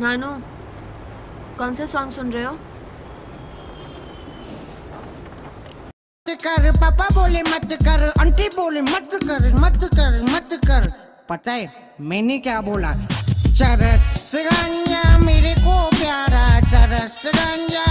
नानू, कौन सा सॉन्ग सुन रहे हो? मत कर, पापा बोले मत कर, आंटी बोले मत कर मत कर मत कर। पता है, मैंने क्या बोला? चरस गंजा मेरे को प्यारा, चरस गंजा